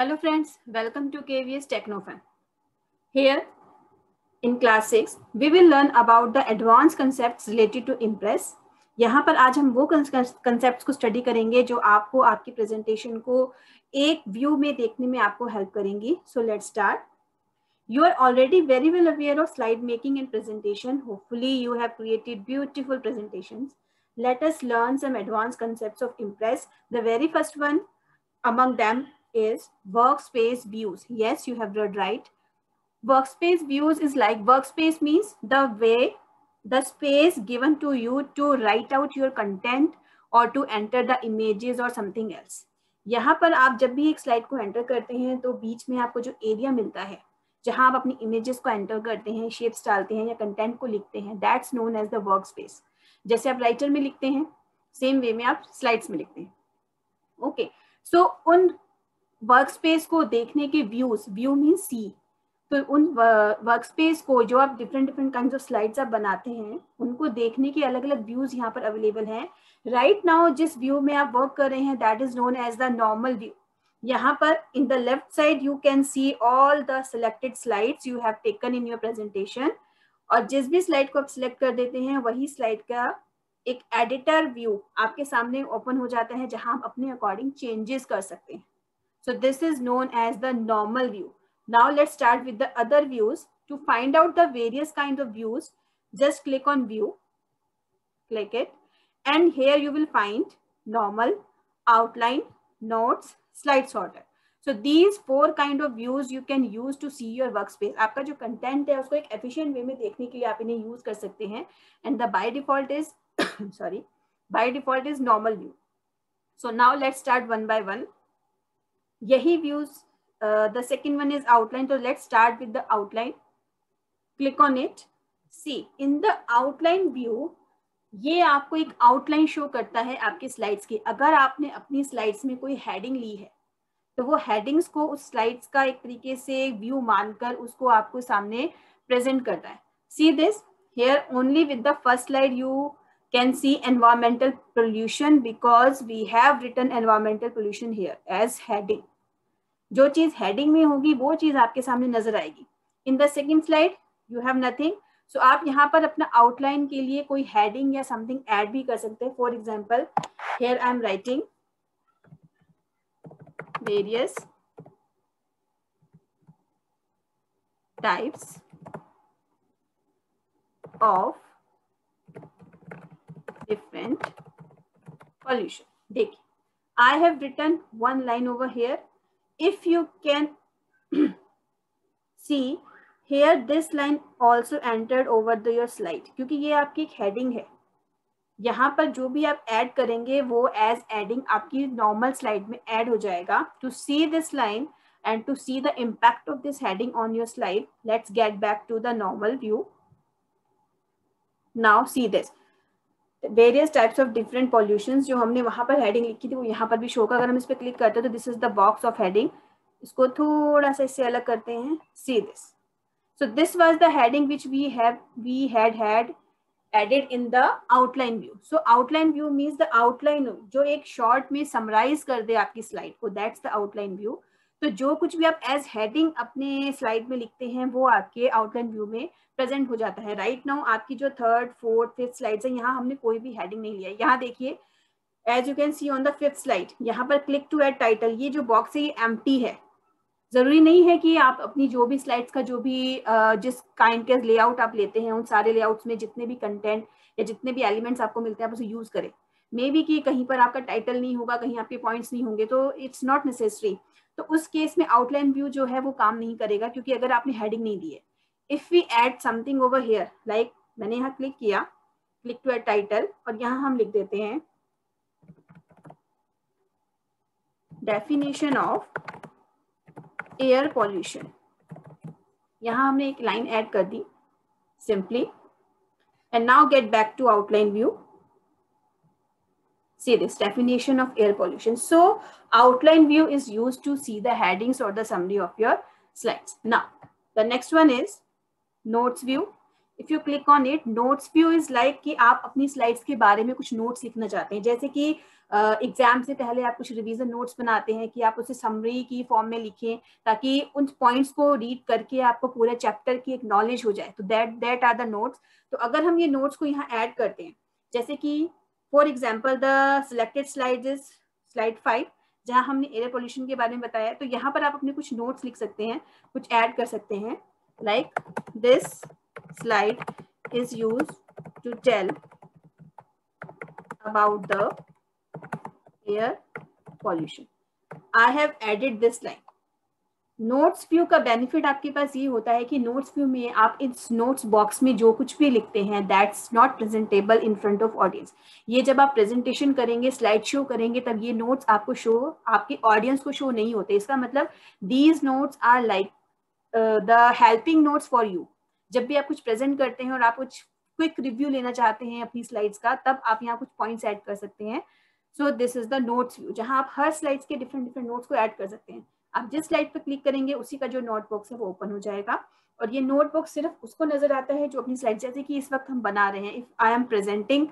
Hello friends, welcome to KVS TechnoFan. Here in class 6, we will learn about the advanced concepts related to Impress. यहाँ पर आज हम वो concept को study करेंगे जो आपको आपकी प्रेजेंटेशन को एक व्यू में देखने में आपको हेल्प करेंगी so let start You are already very well aware of slide making and presentation. Hopefully you have created beautiful presentations. Let us learn some advanced concepts of Impress. The very first one among them is workspace views. Yes, you have read right. Workspace views is like workspace means the way the space given to you to write out your content or to enter the images or something else. यहाँ पर आप जब भी एक slide को enter करते हैं तो बीच में आपको जो एरिया मिलता है जहाँ आप अपनी इमेजेस को एंटर करते हैं शेप्स डालते हैं या कंटेंट को लिखते हैं that's known as the work space जैसे आप राइटर में लिखते हैं सेम वे में आप स्लाइड्स में लिखते हैं ओके okay. सो so, उन वर्क स्पेस को देखने के व्यूज़ व्यू मीन सी तो उन वर्क स्पेस को जो आप different different kind of slides आप बनाते हैं, उनको देखने के अलग अलग व्यूज़ यहाँ पर अवेलेबल हैं. राइट नाउ जिस व्यू में आप वर्क कर रहे हैं that is known as the normal view यहाँ पर in the left side you can see all the selected slides you have taken in your presentation और जिस भी स्लाइड को आप सिलेक्ट कर देते हैं, वही स्लाइड का एक एडिटर व्यू आपके सामने ओपन हो जाता है, जहाँ आप अपने अकॉर्डिंग चेंजेस कर सकते हैं। So this is known as the normal view. Now let's start with the other views. To find out the various kinds of views, just click on view, click it. And here you will find normal, outline, notes, slide sorter. So these four kind of views you can use to see your workspace. आपका जो content है उसको एक efficient way में देखने के लिए आप इन्हें use कर सकते हैं. And the by default is, sorry, by default is normal view. So now let's start one by यही views the second one is outline तो let start with the outline click on it see in the outline view ये आपको एक outline show करता है आपके slides की। अगर आपने अपनी स्लाइड्स में कोई हेडिंग ली है तो वो हेडिंग्स को उस स्लाइड्स का एक तरीके से व्यू मानकर उसको आपको सामने प्रेजेंट करता है। See this here only with the first slide you can see environmental pollution because we have written environmental pollution here as heading जो चीज़ हेडिंग में होगी, वो चीज़ आपके सामने नज़र आएगी। In the second slide you have nothing so आप यहाँ पर अपना आउटलाइन के लिए कोई हेडिंग या समथिंग ऐड भी कर सकते हैं। For example here I am writing various types of different pollution. देखिए I have written one line over here if you can see here this line also entered over the your slide क्योंकि ये आपकी एक heading है यहाँ पर जो भी आप ऐड करेंगे वो एज एडिंग आपकी नॉर्मल स्लाइड में ऐड हो जाएगा to see this line and to see the impact of this heading on your slide let's get back to the normal view now see this various types of different pollution जो हमने वहाँ पर heading लिखी थी, वो यहाँ पर भी शो का अगर हम इस पर क्लिक करते हैं तो this is the box of heading इसको थोड़ा सा इससे अलग करते हैं. See this so this was the heading which we have we had had added in the outline view so outline view means the outline जो एक शॉर्ट में समराइज कर दे आपकी स्लाइड को. दैट्स द आउटलाइन व्यू तो जो कुछ भी आप एज हेडिंग अपने स्लाइड में लिखते हैं, वो आपके आउटलाइन व्यू में प्रेजेंट हो जाता है। राइट right नाउ आपकी जो थर्ड फोर्थ फिफ्थ स्लाइड है, यहाँ हमने कोई भी हेडिंग नहीं लिया। यहाँ देखिए as you can see on the fifth slide यहाँ पर क्लिक टू एड टाइटल ये जो बॉक्स है, ये एम है। ज़रूरी नहीं है कि आप अपनी जो भी स्लाइड्स का जो भी जिस काइंड के लेआउट आप लेते हैं, उन सारे लेआउट्स में जितने भी कंटेंट या जितने भी एलिमेंट्स आपको मिलते हैं, आप उसे यूज़ करें। मे बी कि कहीं पर आपका टाइटल नहीं होगा, कहीं आपके पॉइंट्स नहीं होंगे तो इट्स नॉट नेसेसरी तो उस केस में आउटलाइन व्यू जो है वो काम नहीं करेगा क्योंकि अगर आपने हेडिंग नहीं दी है if we add something over here like मैंने यहाँ क्लिक किया क्लिक टू एड टाइटल और यहाँ हम लिख देते हैं डेफिनेशन ऑफ़ एयर पॉल्यूशन यहाँ हमने एक लाइन ऐड कर दी simply and now get back to outline view see this definition of air pollution. So outline view is used to see the headings or the summary of your slides. Now, the next one is notes view. If you click on it notes view is like कि आप अपनी slides के बारे में कुछ notes लिखना चाहते हैं जैसे कि एग्ज़ाम uh, से पहले आप कुछ रिवीजन नोट्स बनाते हैं कि आप उसे समरी की फॉर्म में लिखें ताकि उन पॉइंट्स को रीड करके आपको पूरे चैप्टर की एक नॉलेज हो जाए तो that that are the notes तो अगर हम ये नोट्स को यहाँ ऐड करते हैं जैसे कि for example the selected slide is slide five जहाँ हमने एयर पोल्यूशन के बारे में बताया तो यहाँ पर आप अपने कुछ नोट्स लिख सकते हैं, कुछ ऐड कर सकते हैं। Like this slide is use to tell about the air pollution I have added this line notes view का बेनिफिट आपके पास ये होता है कि नोट्स व्यू में आप इस नोट्स बॉक्स में जो कुछ भी लिखते हैं that's not presentable in front of audience ये जब आप प्रेजेंटेशन करेंगे स्लाइड शो करेंगे, तब ये नोट्स आपको शो आपके ऑडियंस को शो नहीं होते। इसका मतलब these notes are like the helping notes for you जब भी आप कुछ प्रेजेंट करते हैं और आप कुछ क्विक रिव्यू लेना चाहते हैं अपनी स्लाइड्स का, तब आप यहाँ कुछ पॉइंट्स ऐड कर सकते हैं। So this is the notes view जहाँ आप हर स्लाइड्स के डिफरेंट डिफरेंट नोट्स को ऐड कर सकते हैं। आप जिस स्लाइड पर क्लिक करेंगे, उसी का जो नोट बॉक्स है, वो ओपन हो जाएगा। और ये नोट बॉक्स सिर्फ़ उसको नज़र आता है, जो अपनी स्लाइड जैसे कि इस वक्त हम बना रहे हैं। If I am presenting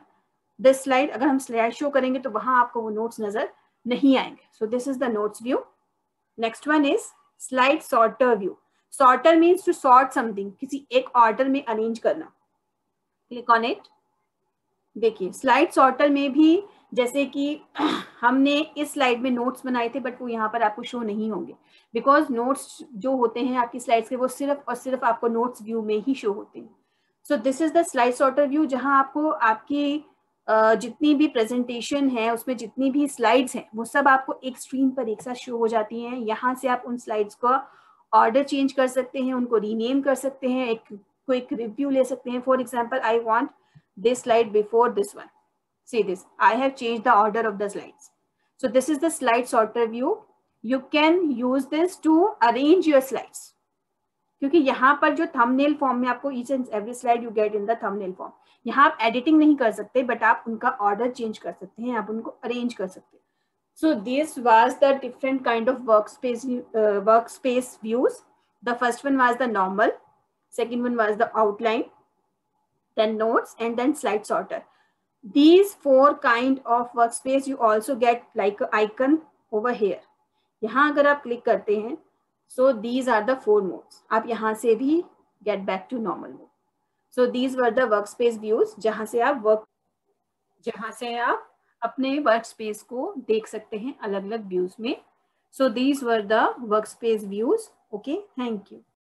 this slide अगर हम स्लाइड शो करेंगे तो वहाँ आपको वो नोट्स नज़र नहीं आएँगे। So this is the notes view next one is slide sorter view sorter means to sort something किसी एक ऑर्डर में अरेंज करना। क्लिक ऑन इट देखिए स्लाइड सॉर्टर में भी जैसे कि हमने इस स्लाइड में नोट्स बनाए थे बट वो यहाँ पर आपको शो नहीं होंगे। बिकॉज़ नोट्स जो होते हैं आपकी स्लाइड्स के, वो सिर्फ़ और सिर्फ़ आपको नोट्स व्यू में ही शो होते हैं। So this is the slide sorter view जहाँ आपको आपकी जितनी भी प्रेजेंटेशन है, उसमें जितनी भी स्लाइड्स हैं, वो सब आपको एक स्क्रीन पर एक साथ शो हो जाती हैं। यहाँ से आप उन स्लाइड्स का ऑर्डर चेंज कर सकते हैं, उनको रीनेम कर सकते हैं, एक क्विक रिव्यू ले सकते हैं। For example I want this slide before this one. See this, I have changed the order of the slides. So this is the slide sorter view. You can use this to arrange your slides. क्योंकि यहाँ पर जो thumbnail form में आपको each and every slide you get in the thumbnail form यहाँ आप editing नहीं कर सकते बट आप उनका ऑर्डर चेंज कर सकते हैं आप उनको अरेंज कर सकते हैं so this was the different kind of workspace uh, workspace views the first one was the normal second one was the outline then notes, and then slide sorter. These four kind of workspace you also get like icon over here. यहाँ अगर आप click करते हैं so these are the four modes. आप यहाँ से भी get back to normal mode. So these were the workspace views जहाँ से आप work जहाँ से आप अपने workspace को देख सकते हैं अलग अलग views में. So these were the workspace views. Okay, thank you.